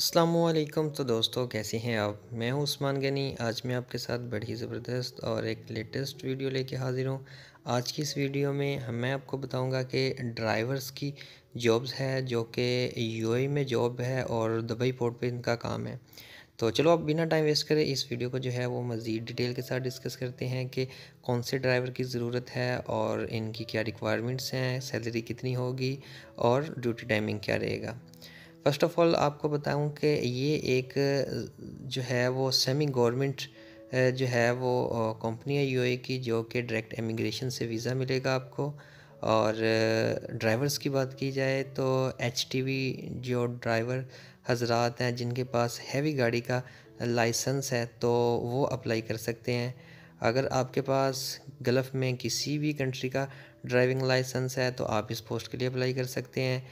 असलकुम तो दोस्तों, कैसे हैं आप? मैं हूँ उस्मान गनी। आज मैं आपके साथ बड़ी ज़बरदस्त और एक लेटेस्ट वीडियो लेके हाज़िर हूँ। आज की इस वीडियो में मैं आपको बताऊँगा कि ड्राइवर्स की जॉब्स है, जो कि यूएई में जॉब है और दुबई पोर्ट पे इनका काम है। तो चलो, आप बिना टाइम वेस्ट करें, इस वीडियो को जो है वो मज़ीद डिटेल के साथ डिस्कस करते हैं कि कौन से ड्राइवर की ज़रूरत है और इनकी क्या रिक्वायरमेंट्स हैं, सैलरी कितनी होगी और ड्यूटी टाइमिंग क्या रहेगा। फ़र्स्ट ऑफ़ ऑल आपको बताऊँ कि ये एक, जो है वो सेमी गवर्नमेंट जो है वो कंपनी है यूए की, जो कि डायरेक्ट इमिग्रेशन से वीज़ा मिलेगा आपको। और ड्राइवर्स की बात की जाए तो एचटीवी जो ड्राइवर हजरात हैं, जिनके पास हैवी गाड़ी का लाइसेंस है तो वो अप्लाई कर सकते हैं। अगर आपके पास गल्फ़ में किसी भी कंट्री का ड्राइविंग लाइसेंस है तो आप इस पोस्ट के लिए अप्लाई कर सकते हैं।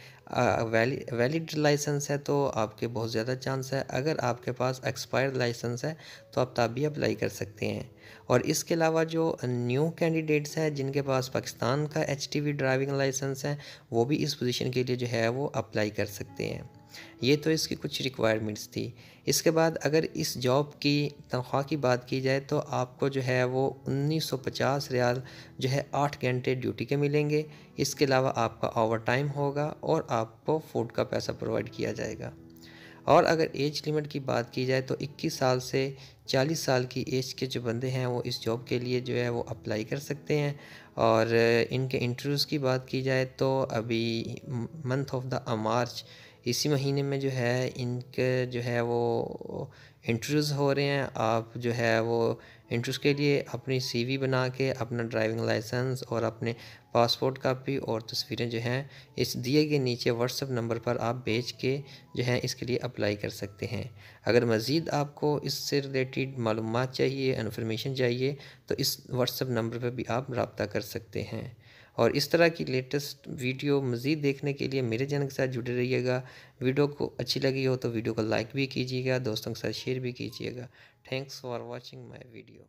वैलिड लाइसेंस है तो आपके बहुत ज़्यादा चांस है। अगर आपके पास एक्सपायर्ड लाइसेंस है तो आप तब भी अप्लाई कर सकते हैं। और इसके अलावा जो न्यू कैंडिडेट्स हैं, जिनके पास पाकिस्तान का एचटीवी ड्राइविंग लाइसेंस है, वो भी इस पोजीशन के लिए जो है, वो अप्लाई कर सकते हैं। ये तो इसकी कुछ रिक्वायरमेंट्स थी। इसके बाद अगर इस जॉब की, तनख्वाह की बात की जाए तो आपको जो है, वो 1950 रियाल जो है, आठ घंटे ड्यूटी के मिलेंगे। इसके अलावा आपका ओवर टाइम होगा और आपको फ़ूड का पैसा प्रोवाइड किया जाएगा। और अगर एज लिमिट की बात की जाए तो 21 साल से 40 साल की एज के जो बंदे हैं, वो इस जॉब के लिए जो है वो अप्लाई कर सकते हैं। और इनके इंटरव्यूज़ की बात की जाए तो अभी मंथ ऑफ़ द मार्च इसी महीने में जो है, इनके जो है वो इंटरव्यूज़ हो रहे हैं। आप जो है वो इंटरव्यूज़ के लिए अपनी सीवी बना के, अपना ड्राइविंग लाइसेंस और अपने पासपोर्ट कापी और तस्वीरें जो हैं, इस दिए गए नीचे व्हाट्सअप नंबर पर आप भेज के जो है, इसके लिए अप्लाई कर सकते हैं। अगर मज़ीद आपको इससे रिलेटेड मालूम चाहिए इन्फॉर्मेशन चाहिए तो इस व्हाट्सअप नंबर पर भी आप रबता कर सकते हैं। और इस तरह की लेटेस्ट वीडियो मज़ीद देखने के लिए मेरे चैनल के साथ जुड़े रहिएगा। वीडियो को अच्छी लगी हो तो वीडियो को लाइक भी कीजिएगा, दोस्तों के साथ शेयर भी कीजिएगा। Thanks for watching my video.